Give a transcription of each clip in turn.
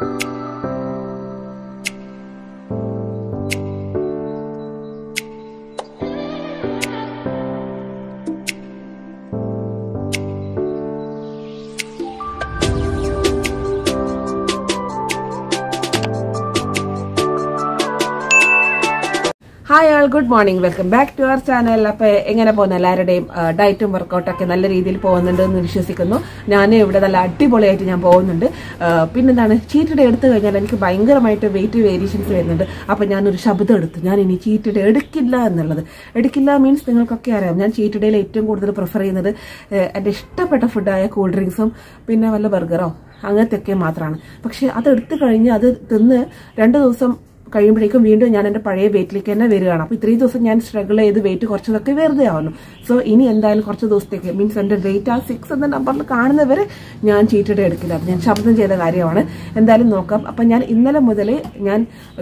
you. Good morning welcome back to our channel അപ്പോൾ എങ്ങനെ പോകുന്നു എല്ലാവരുടെയും ഡയറ്റും വർക്കൗട്ടൊക്കെ നല്ല രീതിയിൽ പോകുന്നുണ്ട് എന്ന് വിശ്വസിക്കുന്നു ഞാൻ ഇവിടെ നല്ല അടിപൊളിയായിട്ട് ഞാൻ പോകുന്നുണ്ട് പിന്നെന്താണ് ചീറ്റ് എടുത്ത് എടുത്തു കഴിഞ്ഞാൽ എനിക്ക് ഭയങ്കരമായിട്ട് വെയിറ്റ് വേരിയേഷൻസ് വരുന്നുണ്ട് അപ്പോൾ ഞാനൊരു ശബ്ദം എടുത്തു ഞാൻ ഇനി ചീറ്റ് എടുക്കില്ല എന്നുള്ളത് എടുക്കില്ല മീൻസ് നിങ്ങൾക്കൊക്കെ അറിയാം ഞാൻ ചീറ്റ് ഏറ്റവും കൂടുതൽ പ്രിഫർ ചെയ്യുന്നത് എന്റെ ഇഷ്ടപ്പെട്ട ഫുഡായ കൂൾ ഡ്രിങ്ക്സും പിന്നെ വല്ല ബർഗറോ അങ്ങനത്തെയൊക്കെ മാത്രമാണ് പക്ഷേ അത് എടുത്തു കഴിഞ്ഞ് അത് തിന്ന് രണ്ട് ദിവസം കഴിയുമ്പോഴേക്കും വീണ്ടും ഞാൻ എന്റെ പഴയ വെയിറ്റിലേക്ക് തന്നെ വരികയാണ് അപ്പോൾ ഇത്രയും ദിവസം ഞാൻ സ്ട്രഗിൾ ചെയ്ത് വെയിറ്റ് കുറച്ചതൊക്കെ വെറുതെ ആവുന്നു സോ ഇനി എന്തായാലും കുറച്ച് ദിവസത്തേക്ക് മീൻസ് എന്റെ വെയിറ്റ് ആ സിക്സ് എന്ന നമ്പറിൽ കാണുന്നവരെ ഞാൻ ചീറ്റഡ് എടുക്കില്ല അത് ഞാൻ ശബ്ദം ചെയ്ത കാര്യമാണ് എന്തായാലും നോക്കാം അപ്പൊ ഞാൻ ഇന്നലെ മുതൽ ഞാൻ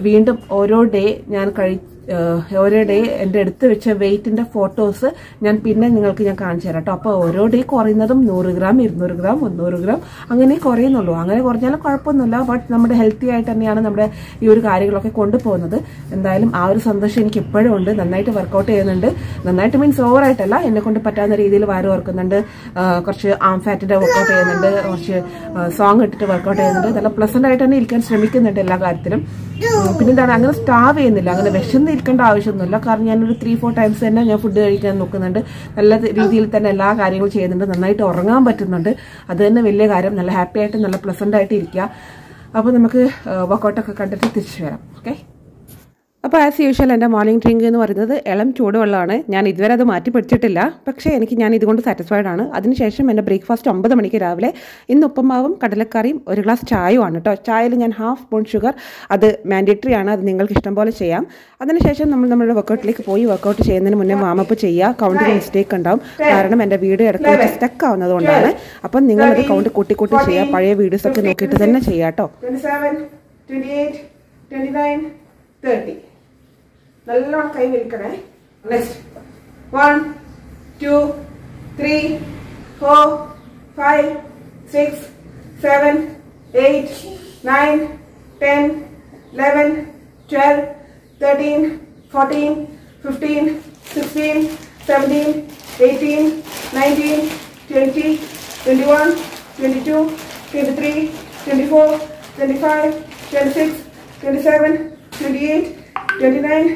വീണ്ടും ഓരോ ഡേ ഞാൻ കഴി ഓരോ ഡേ എൻ്റെ അടുത്ത് വെച്ച വെയിറ്റിൻ്റെ ഫോട്ടോസ് ഞാൻ പിന്നെ നിങ്ങൾക്ക് ഞാൻ കാണിച്ചു തരാം കേട്ടോ അപ്പോൾ ഓരോ ഡേ കുറയുന്നതും നൂറ് ഗ്രാം ഇരുന്നൂറ് ഗ്രാം മുന്നൂറ് ഗ്രാം അങ്ങനെ കുറയുന്നുള്ളൂ അങ്ങനെ കുറഞ്ഞാലും കുഴപ്പമൊന്നുമില്ല ബട്ട് നമ്മുടെ ഹെൽത്തി ആയിട്ട് തന്നെയാണ് നമ്മുടെ ഈ ഒരു കാര്യങ്ങളൊക്കെ കൊണ്ടുപോകുന്നത് എന്തായാലും ആ ഒരു സന്തോഷം എനിക്ക് ഇപ്പോഴും ഉണ്ട് നന്നായിട്ട് വർക്കൗട്ട് ചെയ്യുന്നുണ്ട് നന്നായിട്ട് മീൻസ് ഓവറായിട്ടല്ല എന്നെ കൊണ്ട് പറ്റാവുന്ന രീതിയിൽ വാരം ഓർക്കുന്നുണ്ട് കുറച്ച് ആം ഫാറ്റിൻ്റെ വർക്കൗട്ട് ചെയ്യുന്നുണ്ട് കുറച്ച് സോങ് ഇട്ടിട്ട് വർക്കൗട്ട് ചെയ്യുന്നുണ്ട് നല്ല പ്ലസൻ്റ് ആയിട്ട് തന്നെ ഇരിക്കാൻ ശ്രമിക്കുന്നുണ്ട് എല്ലാ കാര്യത്തിലും പിന്നെ എന്താണ് അങ്ങനെ സ്റ്റാവ് ചെയ്യുന്നില്ല അങ്ങനെ വിശന്ന് ഇരിക്കേണ്ട ആവശ്യമൊന്നുമില്ല കാരണം ഞാനൊരു ത്രീ ഫോർ ടൈംസ് തന്നെ ഞാൻ ഫുഡ് കഴിക്കാൻ നോക്കുന്നുണ്ട് നല്ല രീതിയിൽ തന്നെ എല്ലാ കാര്യങ്ങളും ചെയ്യുന്നുണ്ട് നന്നായിട്ട് ഉറങ്ങാൻ പറ്റുന്നുണ്ട് അത് തന്നെ വലിയ കാര്യം നല്ല ഹാപ്പി ആയിട്ട് നല്ല പ്ലസൻ്റ് ആയിട്ട് ഇരിക്കുക അപ്പോൾ നമുക്ക് വർക്കൗട്ടൊക്കെ കണ്ടിട്ട് തിരിച്ചു വരാം ഓക്കെ അപ്പോൾ ആസ് യൂഷ്വൽ എൻ്റെ മോർണിംഗ് ഡ്രിങ്ക് എന്ന് പറയുന്നത് ഇളം ചൂടുവെള്ളമാണ് ഞാൻ ഇതുവരെ അത് മാറ്റി പിടിച്ചിട്ടില്ല പക്ഷേ എനിക്ക് ഞാൻ ഇതുകൊണ്ട് സാറ്റിസ്ഫൈഡ് ആണ് അതിനുശേഷം എൻ്റെ ബ്രേക്ക്ഫാസ്റ്റ് ഒമ്പത് മണിക്ക് രാവിലെ ഇന്ന് ഉപ്പുമാവും കടലക്കറിയും ഒരു ഗ്ലാസ് ചായയുമാണ് കേട്ടോ ചായയിൽ ഞാൻ ഹാഫ് സ്പൂൺ ഷുഗർ അത് മാൻഡേറ്ററി ആണ് അത് നിങ്ങൾക്ക് ഇഷ്ടം പോലെ ചെയ്യാം അതിനുശേഷം നമ്മൾ നമ്മുടെ വർക്കൗട്ടിലേക്ക് പോയി വർക്കൗട്ട് ചെയ്യുന്നതിന് മുന്നേ വാമപ്പ് ചെയ്യുക കൗണ്ടിൽ മിസ്റ്റേക്ക് ഉണ്ടാവും കാരണം എൻ്റെ വീട് ഇടയ്ക്ക് സ്റ്റക്ക് ആവുന്നത് കൊണ്ടാണ് അപ്പം നിങ്ങളത് കൗണ്ട് കൂട്ടിക്കൂട്ടി കൂട്ടി ചെയ്യുക പഴയ വീഡിയോസൊക്കെ നോക്കിയിട്ട് തന്നെ ചെയ്യാം കേട്ടോ twenty seven twenty eight twenty nine thirty नल्ला कई निकलें next one two three four five six seven eight nine ten eleven twelve thirteen fourteen fifteen sixteen seventeen eighteen nineteen twenty twenty one twenty two twenty three twenty four twenty five twenty six twenty seven twenty eight twenty nine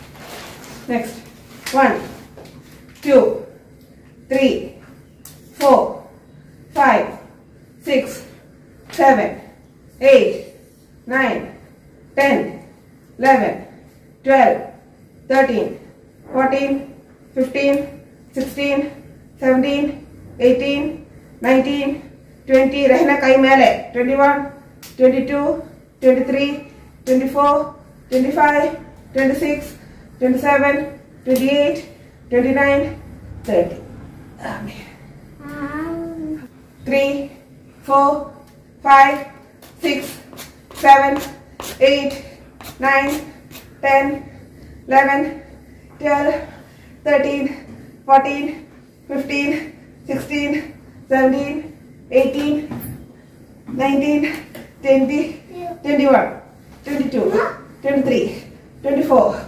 Next. One, two, three, four, five, six, seven, eight, nine, ten, eleven, twelve, thirteen, fourteen, fifteen, sixteen, seventeen, eighteen, nineteen, twenty. रहना कई मेल twenty one twenty two twenty three twenty four twenty five twenty six 27, 28, 29, 30. 3, 4, 5, 6, 7, 8, 9, 10, 11, 12, 13, 14, 15, 16, 17, 18, 19, 20, 21, 22, 23, 24,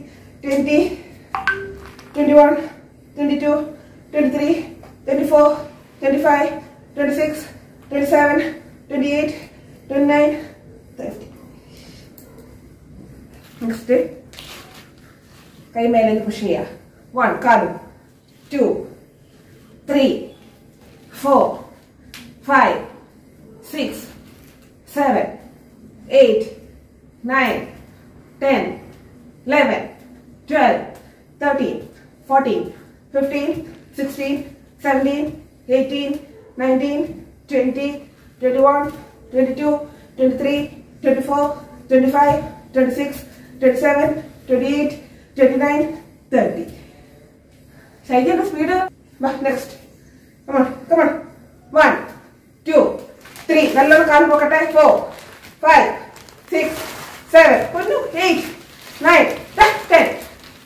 twenty twenty one twenty two twenty three twenty four twenty five twenty six twenty seven twenty eight twenty nine thirty next കൈ മേലെ push ചെയ്യുക one കാലും two three four five six seven eight nine ten 12, 13, 14, 15, 16, 17, 18, 19, 20, 21, 22, 23, 24, 25, 26, 27, 28, 29, 30. Shall I get the speed? Next. Come on, come on. One, two, three. Nallona kaalu pokatai. Four, five, six, seven. One, two, eight, nine, ten.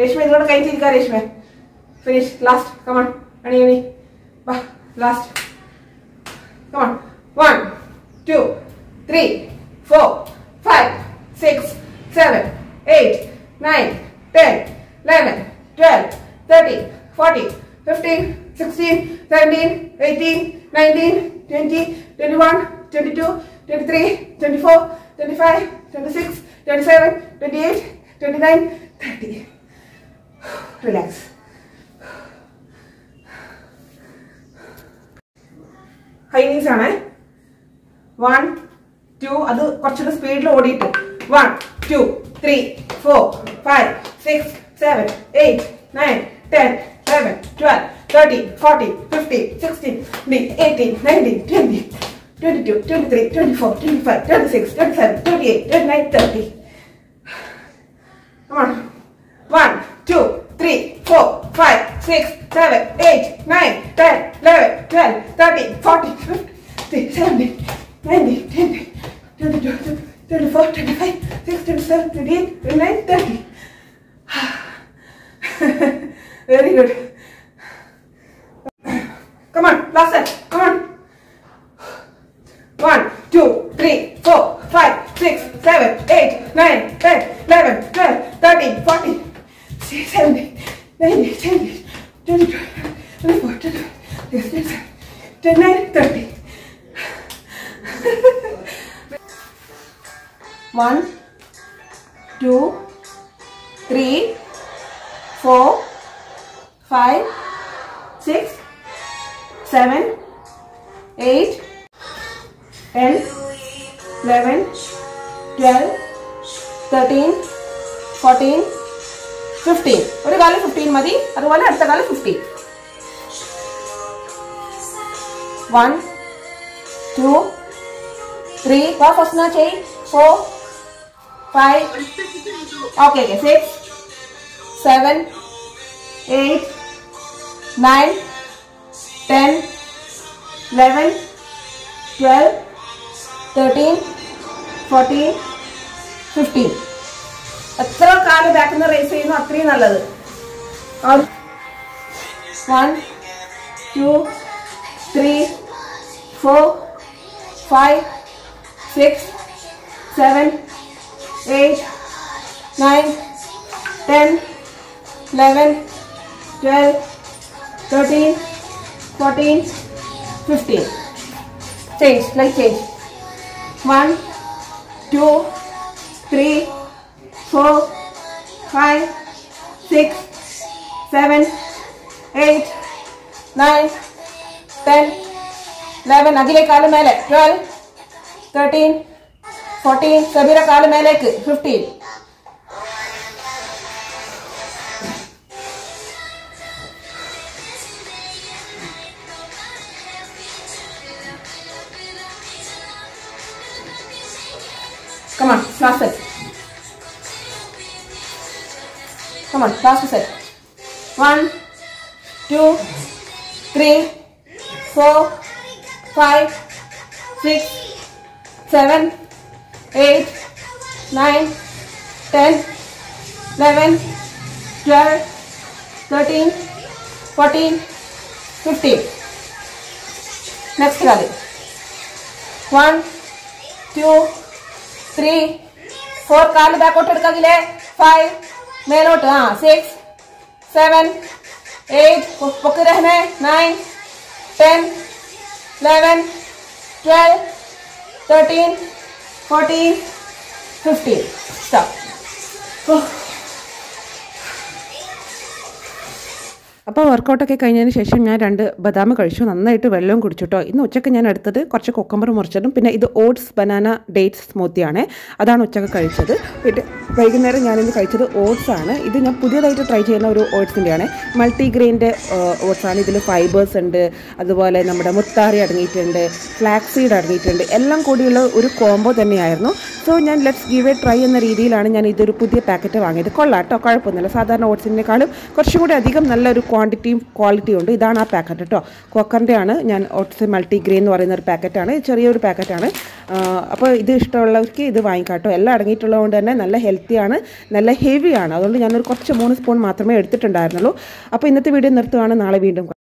रेशमे इधर कहीं चीज का रेशमे finish last कमन आणि आणि बा last come on one two three four five six seven eight nine ten eleven twelve thirteen fourteen fifteen sixteen seventeen eighteen nineteen twenty twenty one twenty two twenty three twenty four twenty five twenty six twenty seven twenty eight twenty nine thirty relax high knees ആണ് one two അത് കുറച്ചുകൂടെ സ്പീഡിൽ ഓടിയിട്ട് one two three four five six seven eight nine ten eleven twelve thirteen fourteen fifteen sixteen eighteen nineteen twenty twenty two twenty three twenty four twenty five twenty six twenty seven twenty eight twenty nine thirty one two 3, 4, 5, 6, 7, 8, 9, 10, 11, 12, 13, 14, 15, 17, 19, 20, 22, 24, 25, 26, 27, 28, 29, 30. Very good. Come on, last set. Come on. One, two, three, four, five, six, seven, eight, nine, ten, eleven, twelve, thirteen, fourteen six, seven, eight, nine, eight, ten, eight, 22, 24, 25, 26, 29, 30. One, two, three, four, five, six, seven, eight, 10, 11, 12, 13, 14, fifteen ഒരു കാല് fifteen മതി അതുപോലെ അടുത്ത കാല് fifteen one two three വാ first ചെയ് four five okay okay six seven eight nine ten eleven twelve thirteen fourteen fifteen എത്ര കാല് ബാക്കിൽ നിന്ന് റേസ് ചെയ്യുന്നു അത്രയും നല്ലത് one two three four five six seven eight nine ten eleven twelve thirteen fourteen fifteen change like change one two three four, five, six, seven, eight, nine, ten, eleven. अगले काल मेले twelve, thirteen, fourteen. सबीरा काल मेले के fifteen. Come on, last set. Come on, last set. One, two, three, four, five, six, seven, eight, nine, ten, eleven, twelve, thirteen, fourteen, fifteen. Next rally. One, two, three, four. Kalu back rotated kagile. Five. మేరోట ఆ 6 7 8 పొక్కు రెహనే 9 10 11 12 13 14 15 stop അപ്പോൾ വർക്കൗട്ടൊക്കെ കഴിഞ്ഞതിന് ശേഷം ഞാൻ രണ്ട് ബദാം കഴിച്ചു നന്നായിട്ട് വെള്ളവും കുടിച്ചിട്ടോ ഇന്ന് ഉച്ചയ്ക്ക് ഞാൻ എടുത്തത് കുറച്ച് കൊക്കമ്പർ മുറിച്ചതും പിന്നെ ഇത് ഓട്സ് ബനാന ഡേറ്റ്സ് സ്മൂത്തിയാണ് അതാണ് ഉച്ചയ്ക്ക് കഴിച്ചത് പിന്നെ വൈകുന്നേരം ഞാനിന്ന് കഴിച്ചത് ഓട്സ് ആണ് ഇത് ഞാൻ പുതിയതായിട്ട് ട്രൈ ചെയ്യുന്ന ഒരു ഓട്സിൻ്റെയാണ് മൾട്ടിഗ്രെയിൻ്റെ ഓട്സ് ആണ് ഇതിൽ ഫൈബേഴ്സ് ഉണ്ട് അതുപോലെ നമ്മുടെ മുത്താറി അടങ്ങിയിട്ടുണ്ട് ഫ്ലാക്സീഡ് സീഡ് അടങ്ങിയിട്ടുണ്ട് എല്ലാം കൂടിയുള്ള ഒരു കോംബോ തന്നെയായിരുന്നു സോ ഞാൻ ലെറ്റ്സ് ഗീവ് എ ട്രൈ എന്ന രീതിയിലാണ് ഞാൻ ഇതൊരു പുതിയ പാക്കറ്റ് വാങ്ങിയത് കൊള്ളാം കേട്ടോ കുഴപ്പമൊന്നുമില്ല സാധാരണ ഓട്സിനേക്കാളും കുറച്ചും കൂടി അധികം നല്ലൊരു ക്വാണ്ടിറ്റിയും ക്വാളിറ്റിയും ഉണ്ട് ഇതാണ് ആ പാക്കറ്റ് കേട്ടോ കൊക്കറിൻ്റെ ആണ് ഞാൻ ഓട്സ് മൾട്ടിഗ്രെയിൻ എന്ന് പറയുന്ന ഒരു പാക്കറ്റാണ് ചെറിയൊരു പാക്കറ്റാണ് അപ്പോൾ ഇത് ഇഷ്ടമുള്ളവർക്ക് ഇത് വാങ്ങിക്കാം കേട്ടോ എല്ലാം അടങ്ങിയിട്ടുള്ളതുകൊണ്ട് തന്നെ നല്ല ഹെൽത്തിയാണ് നല്ല ഹെവിയാണ് അതുകൊണ്ട് ഞാനൊരു കുറച്ച് മൂന്ന് സ്പൂൺ മാത്രമേ എടുത്തിട്ടുണ്ടായിരുന്നുള്ളൂ അപ്പോൾ ഇന്നത്തെ വീഡിയോ നിർത്തുകയാണ് നാളെ വീണ്ടും